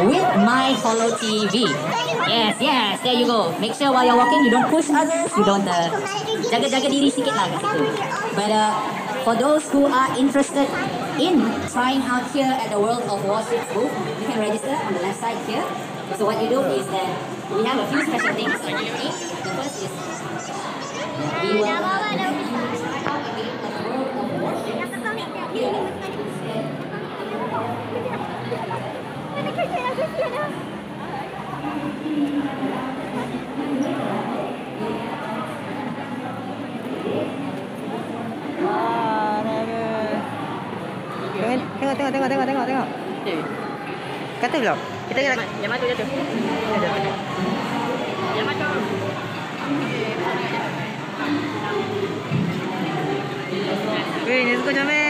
With my Hollow TV. Yes, yes, there you go. Make sure while you're walking, you don't push others, you don't uh, jaga-jaga diri sikit lah kat situ. But uh, for those who are interested in trying out here at the World of Warships booth, you can register on the left side here. So what you do is that we have a few special things. The first is we will World of Warships. Tengok, tengok, tengok, tengok, tengok, tengok. Kata belum? Kita nak Yang mana tu? Yang mana? Weh, let's go Jamin,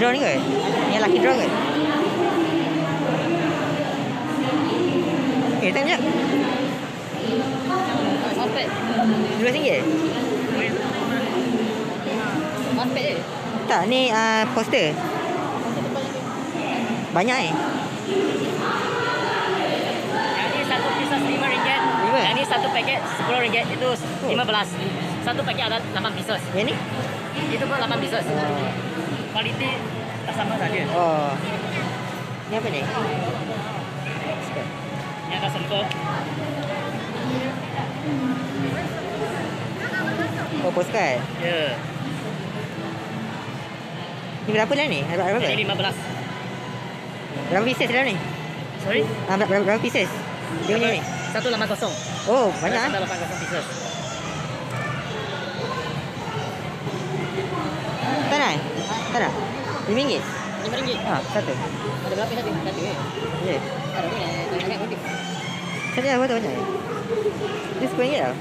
draw ni ke? Ni lucky draw ke? Eh, tak banyak. Mospet. RM12? Mospet je. Tak, ni uh, poster. Banyak eh? Yang ni satu ringgit. Lima? Yang ni satu paket sepuluh ringgit. Itu lima belas. Satu paket ada lapan pieces. Yang ni? Itu pun lapan pieces. Kualiti tak sama dia. Oh. Ni apa ni? Yang ada sempur. Oh, postcard. Ya. Ni berapa dah ni? Berapa? berapa? Lima belas. Berapa pieces dah ni? Sorry? Ah, berapa, berapa, pieces? Dia punya ni? Satu lapan kosong. Oh, banyak Satu ah. lapan kosong pieces. Tak nak? RM5? Lima ringgit. Ha, satu. Ada berapa satu? Satu eh. Ya. Ada nak nak nak motif. Satu dah berapa banyak? Dia RM10 tau.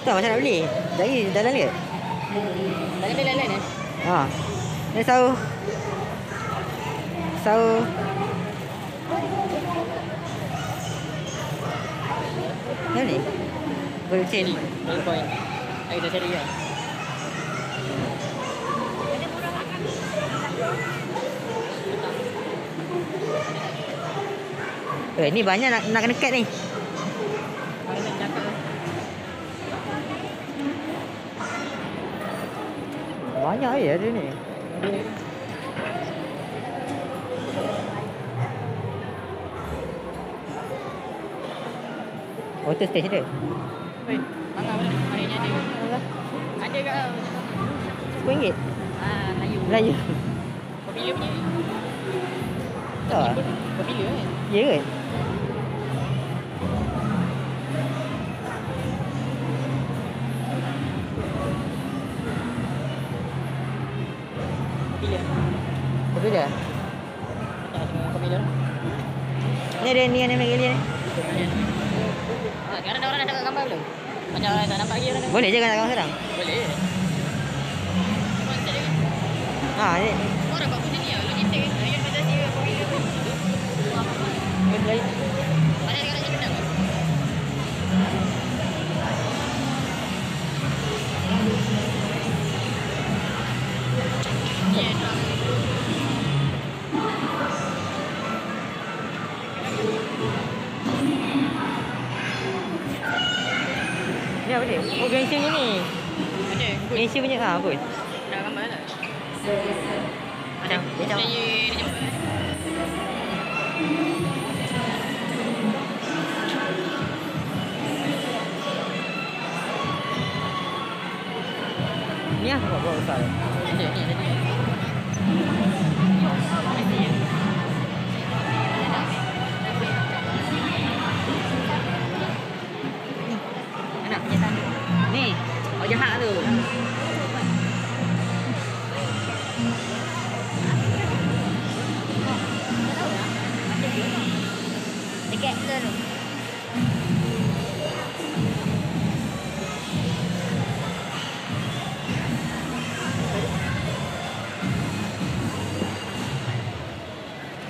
Tak macam nak beli. Jadi dalam dia. Tak ada lain-lain eh. Ha. Ni sahu. Sahu. Yang ni? Gold chain. Gold coin. Ayo dah cari ya. Eh, ni banyak nak nak kena cut ni. Eh. Banyak ya dia ni. Auto stage dia. Oi, mana mana? Hari ni ada. Ada ke? RM10. Ah, Melayu. Melayu. Popular punya. Tak. Popular kan? Ya ke? Ni ada ni yang lagi ni. Ah, sekarang orang dah tengok gambar belum? Macam orang tak nampak lagi orang. Boleh je kan nak sekarang? Boleh. Ha, ni. Orang buat macam ni lah. Logistik kan. Yang macam dia popular pun. Apa gangster punya ni. Good. Gangster punya ah, gambar tak? Macam macam Dia dia dia ni buat buat besar.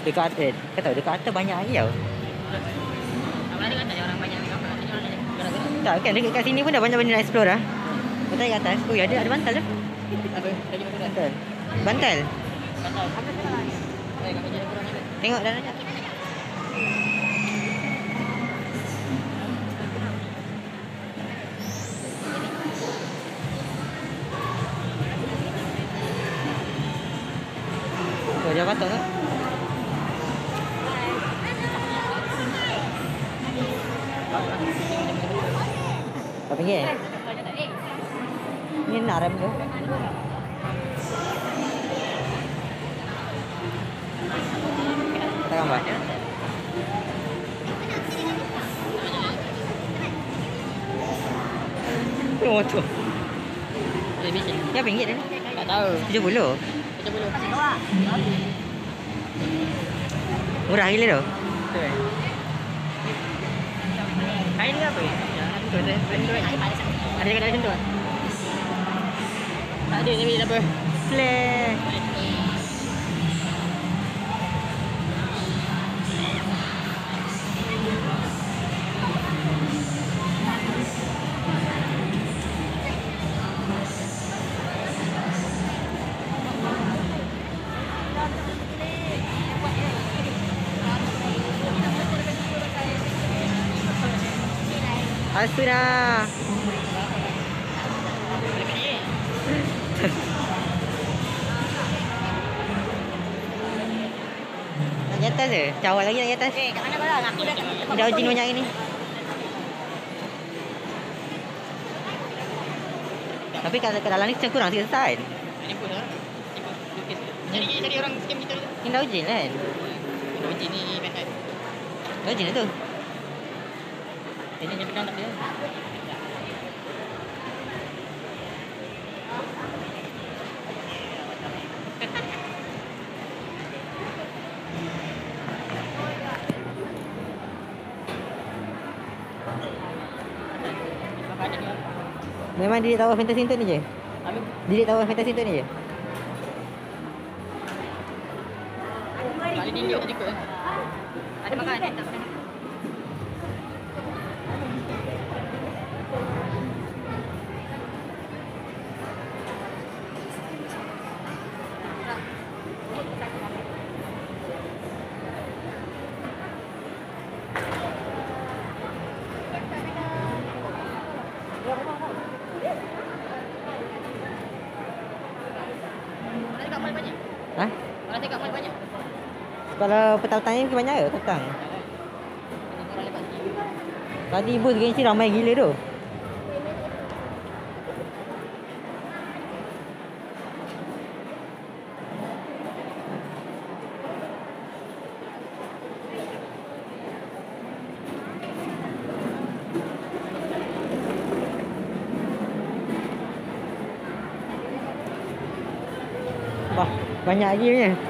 Dekat atas. Kau tahu dekat atas banyak lagi tau. Abang ada kata orang banyak. Tak kan dekat kat sini pun dah banyak benda nak explore dah. Kau tahu kat atas. Oh, ya, ada ada bantal. Apa? Mana? Bantal. Bantal. Kata. Eh. Tengok ni. Oh, dia patut tak? Bulu. puluh. Tujuh puluh. Murah gila tu. Kain ke apa? Ada kat dalam tu? Eh? Ada ni eh? apa? Flair. Pergi. Nak di atas je. Cawal lagi nak atas. Eh, kat mana korang? Aku dah Dah uji banyak ini. Tapi kalau kat dalam ni macam kurang sikit kan? Ini pun lah. Ini. Jadi jadi orang scam kita dulu. Ni dah uji kan? Uji ni method. Dah uji lah tu. Ini dia dia. Ada ni? Memang Didik tahu fantasy tu ni je? Habis Didik tahu fantasy tu ni je? Kali ni dia tadi kot. Ada makan ada tak? Mana dekat mall banyak? Ha? Mana dekat mall banyak? Kalau petang-petang ni banyak ke petang? Tadi bus gengsi ramai gila tu. Banyak lagi punya.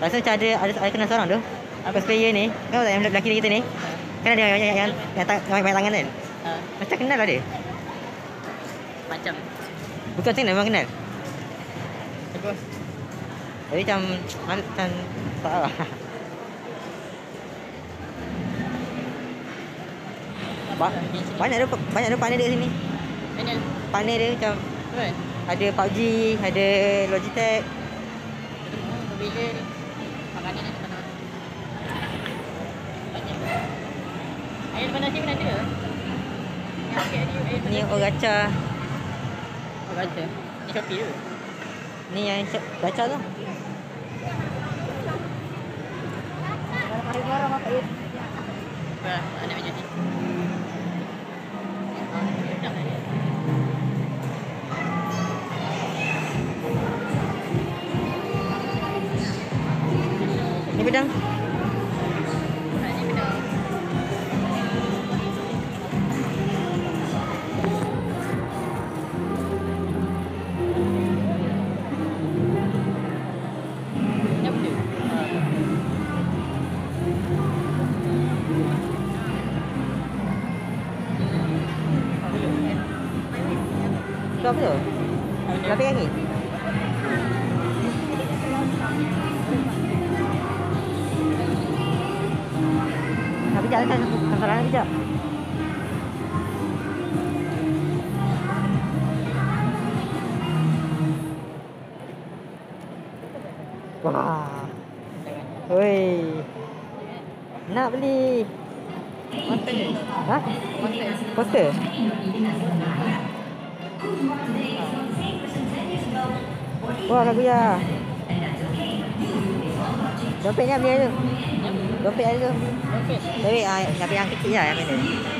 Rasa macam ada ada, ada kenal seorang tu. Cosplayer ni. Kau tak yang lelaki kita ni? Kan ada yang yang yang, yang, yang, tang- yang main tangan kan? Ha, Macam kenal lah dia. macam. Bukan macam memang kenal. Bagus. Jadi macam macam tak lah. Ba- banyak ada banyak ada partner dekat sini. Panel. Partner dia macam Kan? ada PUBG, ada Logitech. Berbeza ni. Makanan ni mana? Banyak. Air panas ni pun ada. Yang sikit ni air panas. Ni Oracha. Baca. Ni Shopee tu. Ni yang gacha tu. Wah, anak macam Tu apa tu? Lapis kaki. Nak pijak kan? Sasaran pijak. Wah. Oi. Nak beli. Monster je. Ha? Monster. Poster? Wah, Kak Guya. Dompet ni ambil tu. Dompet ada tu. Okey. Tapi ah, yang kecil lah yang mana.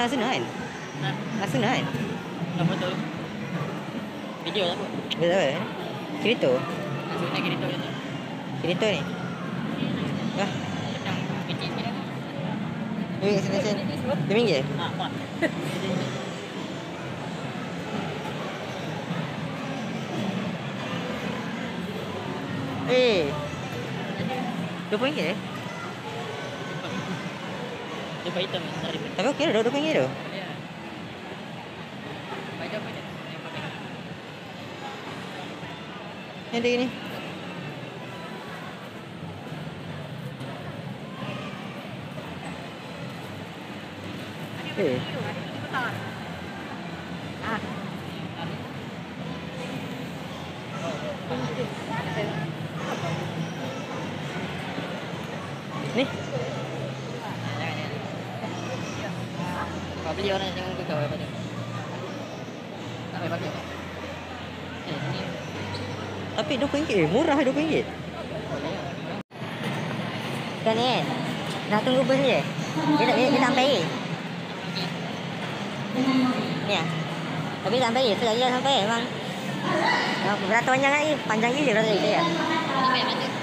Pedang Asuna kan? Nah, Asuna kan? tak foto. Video lah kot. Betul kan? Kirito. Masuk nak kereta je. Kirito ni. Wah, Yang kecil sikit. ni extension. RM5 je? Ah, kuat. Eh. RM20 je? Dia baik hitam tak ada. Tapi okey dah, RM20 tu. Ya. Yang dia ni. Eh, ni. Kau beli orang jangan ke kau pada. Tak payah pakai. Eh, ni Tapi RM20 eh, murah RM20. Kan ni kan? Nak tunggu bus je. Dia tak, dia, dia tak sampai. Ni ah. Tapi tak sampai. Sekejap lagi dah sampai memang. Oh, berapa panjang lagi? Panjang gila berapa lagi saya. ni baik mata.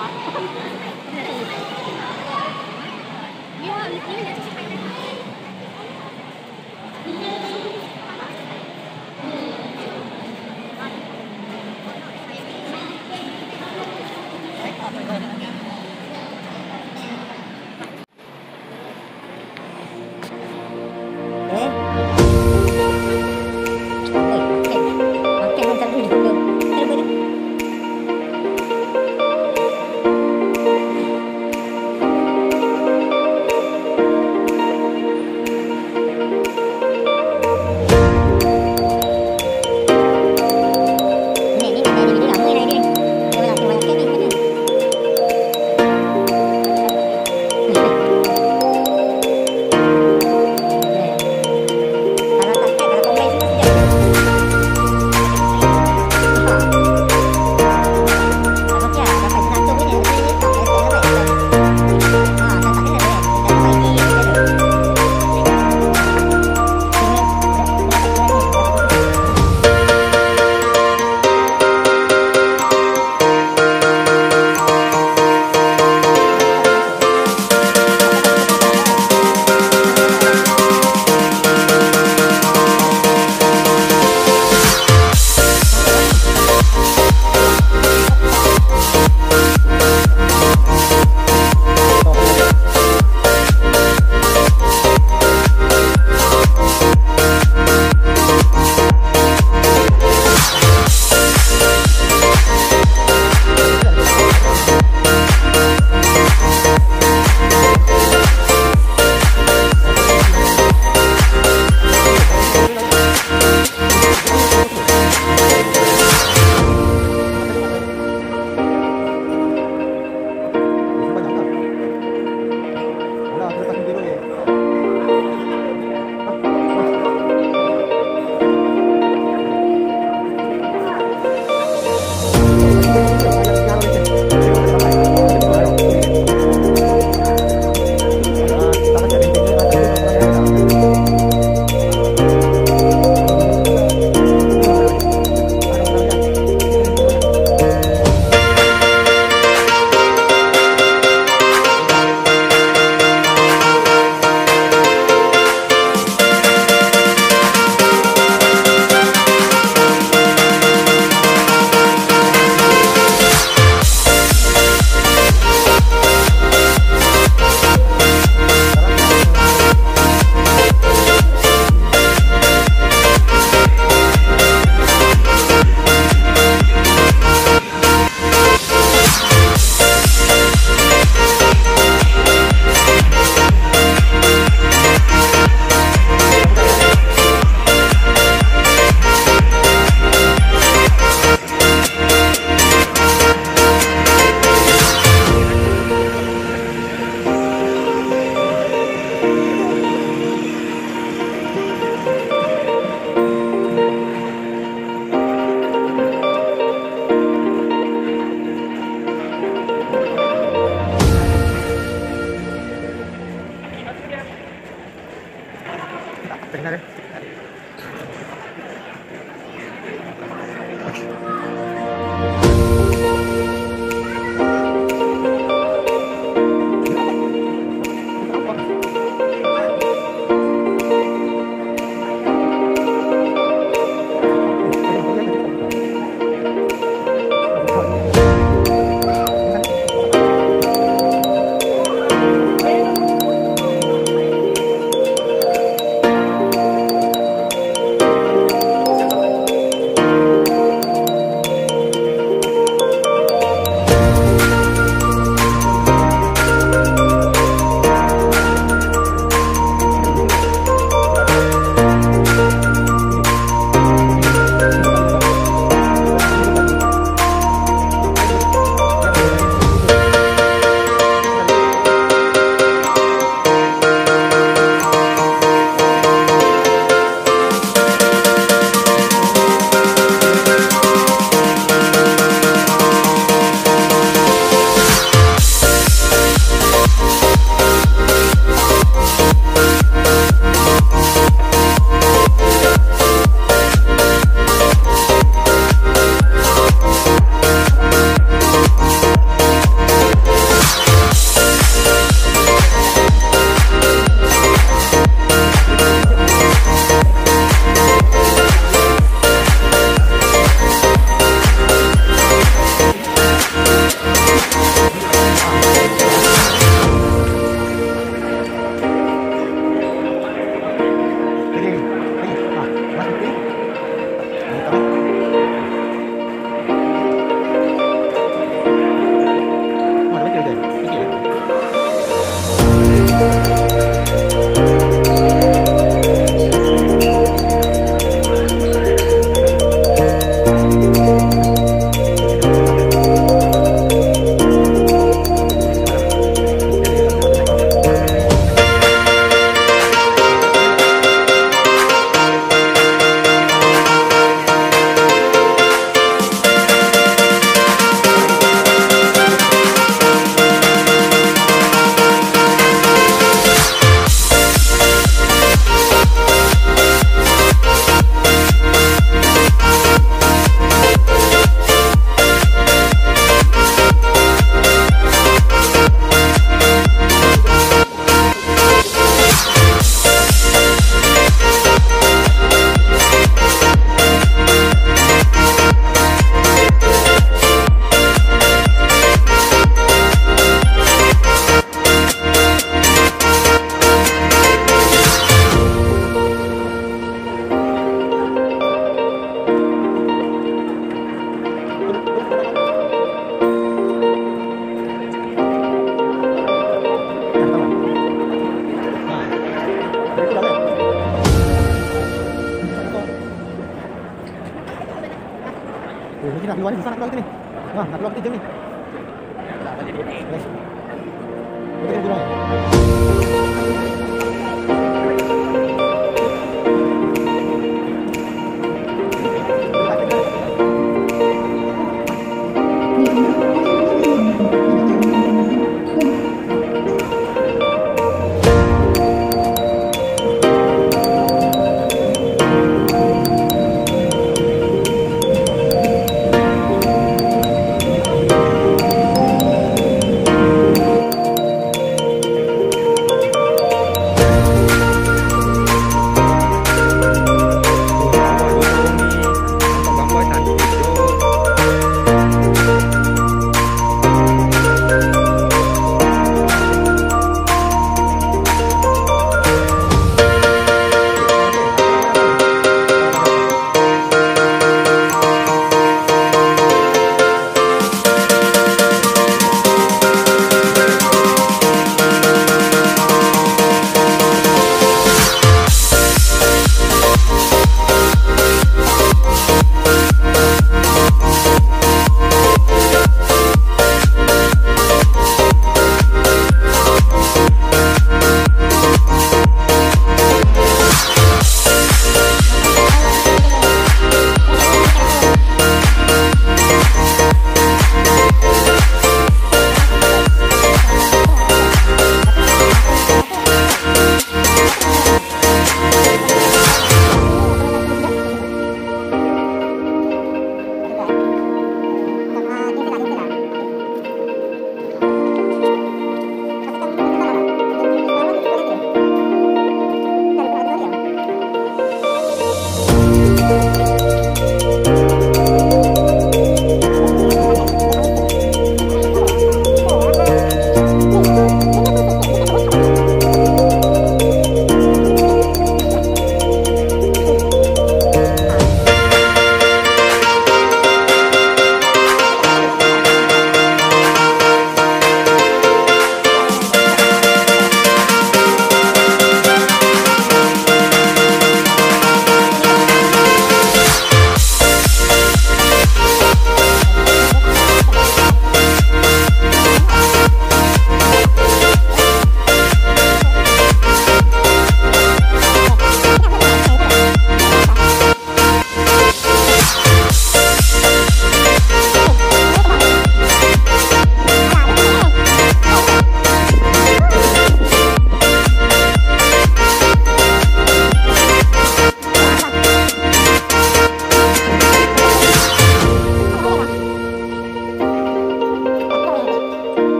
いや、いいです。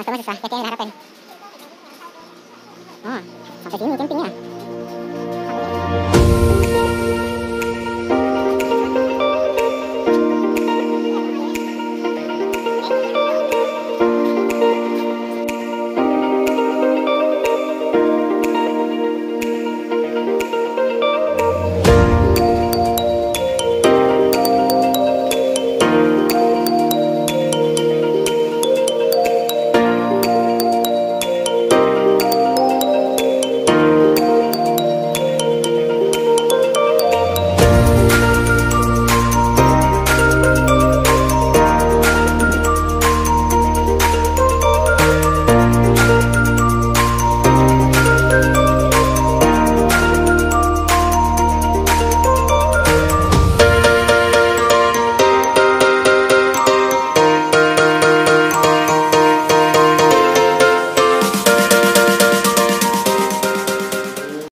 Transfer susah. Jaket yang dah harapan. Oh, sampai sini camping lah.